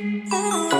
Ooh.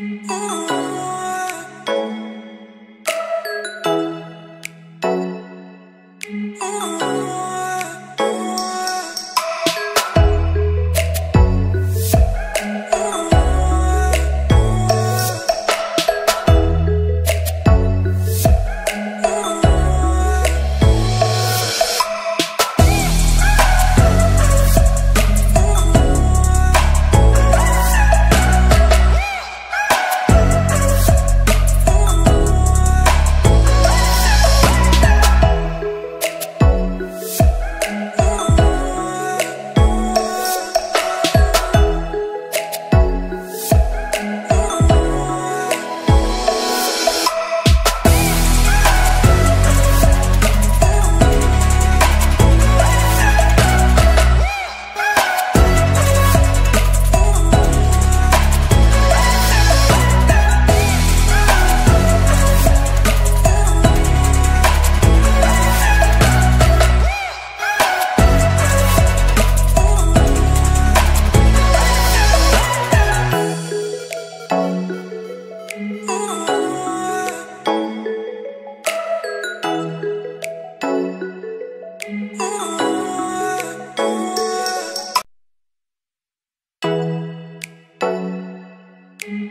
Oh.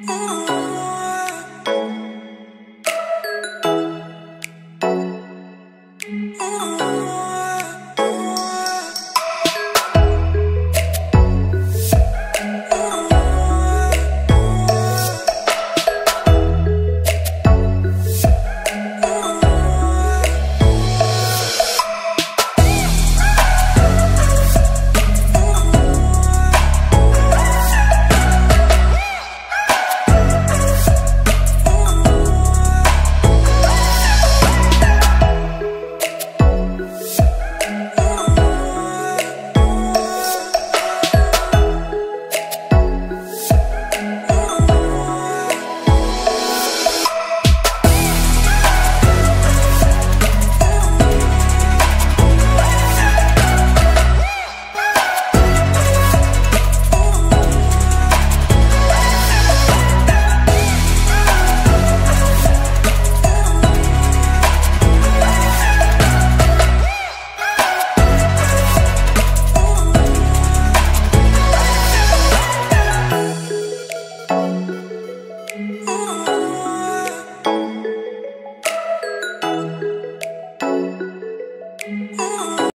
Ooh.